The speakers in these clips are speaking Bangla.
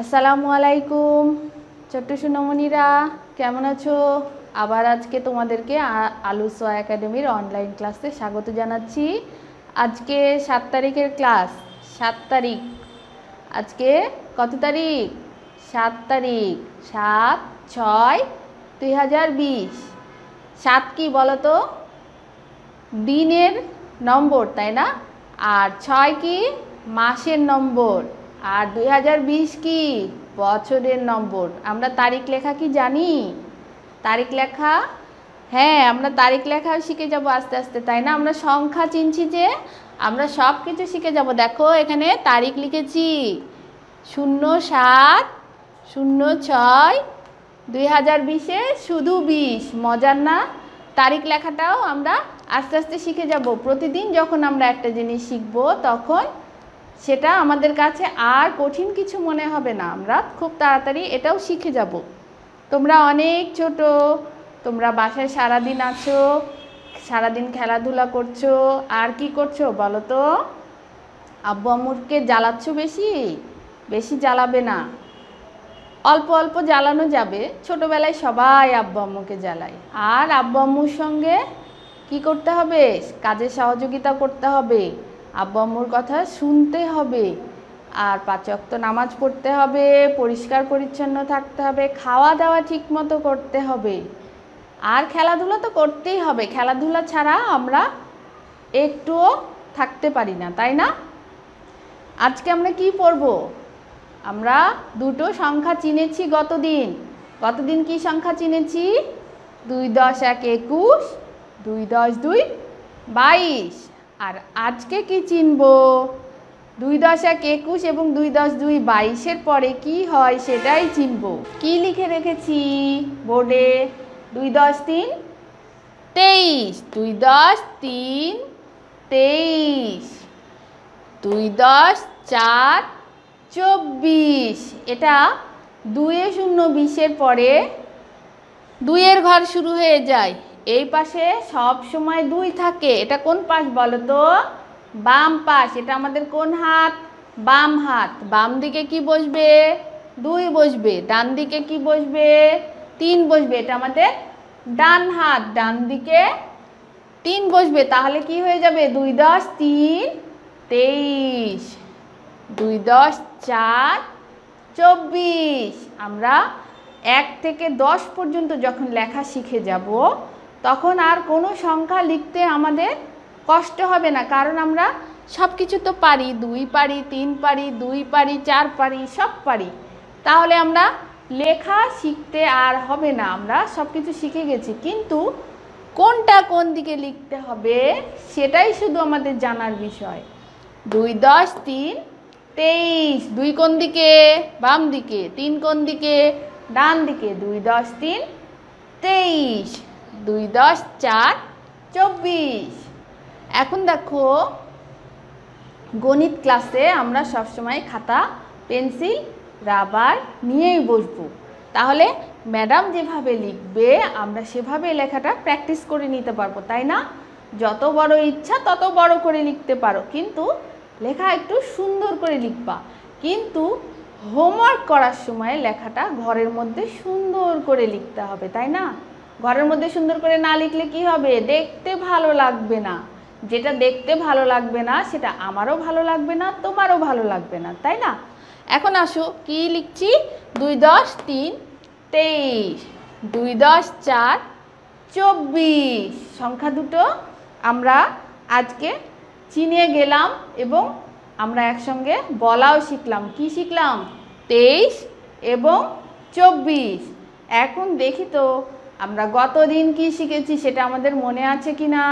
আসসালামু আলাইকুম, ছোট্ট সুনমণিরা, কেমন আছো? আবার আজকে তোমাদেরকে আলু সোয়া একাডেমির অনলাইন ক্লাসে স্বাগত জানাচ্ছি। আজকে সাত তারিখের ক্লাস সাত তারিখ। আজকে কত তারিখ? সাত তারিখ, সাত ছয় দুই হাজার বিশ। সাত কি বলো তো? দিনের নম্বর, তাই না? আর ছয় কি? মাসের নম্বর। আর দুই হাজার বিশ কি? বছরের নম্বর। আমরা তারিখ লেখা কি জানি? তারিখ লেখা? হ্যাঁ আমরা তারিখ লেখাও শিখে যাব আস্তে আস্তে, তাই না? আমরা সংখ্যা চিনছি যে আমরা সব কিছু শিখে যাব। দেখো, এখানে তারিখ লিখেছি। শূন্য সাত, শূন্য ছয়, দুই হাজার বিশে শুধু বিশ। মজার না? তারিখ লেখাটাও আমরা আস্তে আস্তে শিখে যাব। প্রতিদিন যখন আমরা একটা জিনিস শিখব, তখন সেটা আমাদের কাছে আর কঠিন কিছু মনে হবে না। আমরা খুব তাড়াতাড়ি এটাও শিখে যাব। তোমরা অনেক ছোট, তোমরা বাসায় সারাদিন আছো, সারাদিন খেলাধুলা করছ, আর কি করছ বলো তো? আব্বু আম্মুরকে জ্বালাচ্ছ বেশি? বেশি জ্বালাবে না। অল্প অল্প জ্বালানো যাবে। ছোটবেলায় সবাই আব্বু আম্মুকে জ্বালায়। আর আব্বু আম্মুর সঙ্গে কি করতে হবে? কাজে সহযোগিতা করতে হবে। আব্বু আম্মুর কথা শুনতে হবে। আর পাঁচক্ত নামাজ পড়তে হবে, পরিষ্কার পরিচ্ছন্ন থাকতে হবে খাওয়া দাওয়া ঠিক মতো করতে হবে। আর খেলাধুলা তো করতেই হবে, খেলাধুলা ছাড়া আমরা একটুও থাকতে পারি না, তাই না? আজকে আমরা কি পড়ব? আমরা দুটো সংখ্যা চিনেছি গতদিন। গতদিন কি সংখ্যা চিনেছি? দুই দশ এক একুশ, দুই দশ দুই বাইশ। আর আজকে কি চিনব? দুই দশ এক একুশ এবং দুই দশ দুই বাইশের পরে কি হয় সেটাই চিনব। কি লিখে রেখেছি? বোর্ডে দুই দশ তিন, তেইশ। দুই দশ তিন, তেইশ। দুই দশ চার, চব্বিশ। এটা দুয়ে শূন্য বিশের পরে দুইয়ের ঘর শুরু হয়ে যায়। এই পাশে সব সময় দুই থাকে। এটা কোন পাশ বলো তো? বাম পাশ। এটা আমাদের কোন হাত? বাম হাত। বাম দিকে কি বসবে? দুই বসবে। ডান দিকে কি বসবে? তিন বসবে। এটা আমাদের ডান হাত। ডান দিকে তিন বসবে। তাহলে কি হয়ে যাবে? দুই দশ তিন তেইশ। দুই দশ চার চব্বিশ। আমরা এক থেকে দশ পর্যন্ত যখন লেখা শিখে যাব তখন আর কোনো সংখ্যা লিখতে আমাদের কষ্ট হবে না, কারণ আমরা সব কিছু তো পারি, দুই পারি, তিন পারি, দুই পারি, চার পারি, সব পারি। তাহলে আমরা লেখা শিখতে আর হবে না, আমরা সব কিছু শিখে গেছি। কিন্তু কোনটা কোন দিকে লিখতে হবে সেটাই শুধু আমাদের জানার বিষয়। দুই দশ, তিন, তেইশ, দুই কোন দিকে? বাম দিকে, তিন কোন দিকে? ডান দিকে, দুই দশ, তিন, তেইশ। দুই দশ চার চব্বিশ। এখন দেখো, গণিত ক্লাসে আমরা সবসময় খাতা, পেন্সিল, রাবার নিয়েই বসবো। তাহলে ম্যাডাম যেভাবে লিখবে, আমরা সেভাবে লেখাটা প্র্যাকটিস করে নিতে পারব, তাই না? যত বড় ইচ্ছা তত বড় করে লিখতে পারো, কিন্তু লেখা একটু সুন্দর করে লিখবা। কিন্তু হোমওয়ার্ক করার সময় লেখাটা ঘরের মধ্যে সুন্দর করে লিখতে হবে, তাই না? ঘরের মধ্যে সুন্দর করে না লিখলে কি হবে? দেখতে ভালো লাগবে না। যেটা দেখতে ভালো লাগবে না, সেটা আমারও ভালো লাগবে না, তোমারও ভালো লাগবে না, তাই না? এখন আসো, কি লিখছি? দুই দশ তিন তেইশ, দুই দশ চার চব্বিশ। সংখ্যা দুটো আমরা আজকে চিনে গেলাম এবং আমরা একসঙ্গে বলাও শিখলাম। কি শিখলাম? তেইশ এবং চব্বিশ। এখন দেখি তো আমরা গতদিন কি শিখেছি সেটা আমাদের মনে আছে কি না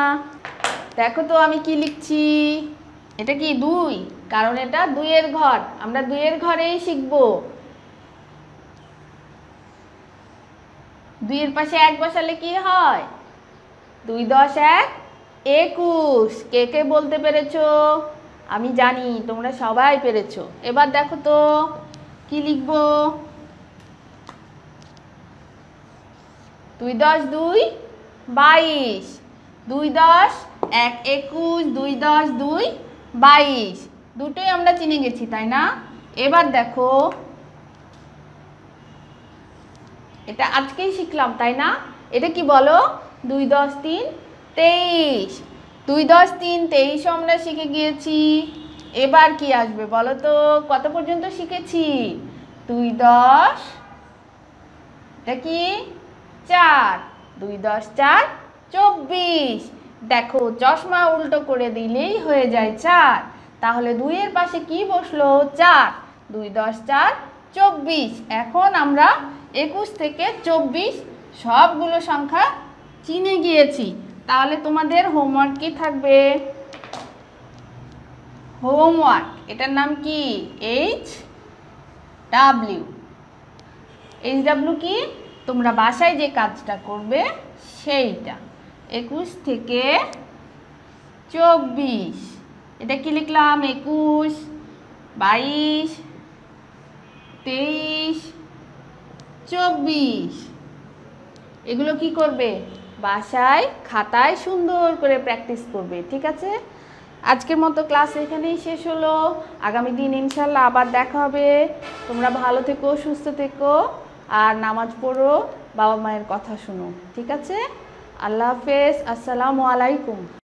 দেখো তো আমি কি লিখছি। এটা কি দুই? কারণ এটা দুইয়ের ঘর। আমরা দুইয়ের ঘরেই শিখব। দুইয়ের পাশে এক বসালে কি হয়? দুই দশ এক একুশ। কে কে বলতে পেরেছ? আমি জানি, তোমরা সবাই পেরেছ। এবার দেখো তো, কি লিখব? দুই দশ দুই বাইশ। দুই দশ এক একুশ। দুই দশ দুই বাইশ। দুটোই আমরা চিনে গেছি, তাই না? এবার দেখো, এটা আজকেই শিখলাম, তাই না? এটা কি বলো? দুই দশ তিন তেইশ। দুই দশ তিন তেইশ আমরা শিখে গিয়েছি। এবার কি আসবে বলো তো? কত পর্যন্ত শিখেছি? দুই দশ। এটা কি? চার, দুই দশ চার, চব্বিশ। দেখো, চশমা উল্টো করে দিলেই হয়ে যায় চার। তাহলে দুইয়ের পাশে কি বসল? চার, দুই দশ চার, চব্বিশ। এখন আমরা একুশ থেকে চব্বিশ সবগুলো সংখ্যা চিনে গিয়েছি। তাহলে তোমাদের হোমওয়ার্ক কি থাকবে? হোমওয়ার্ক এটার নাম কি? এইচ ডাব্লিউ এইচ ডাব্লিউ কি? তোমরা বাসায় যে কাজটা করবে, সেইটা। একুশ থেকে চব্বিশ। এটা কি লিখলাম? একুশ, বাইশ, তেইশ, চব্বিশ। এগুলো কি করবে? বাসায় খাতায় সুন্দর করে প্র্যাকটিস করবে, ঠিক আছে? আজকের মতো ক্লাস এখানেই শেষ হলো। আগামী দিন ইনশাল্লাহ আবার দেখা হবে। তোমরা ভালো থেকো, সুস্থ থেকো। আর নামাজ পড়ো বাবা মায়ের কথা শুনো ঠিক আছে? আল্লাহ হাফেজ আসসালামু আলাইকুম।